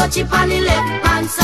touch it on the left hand side.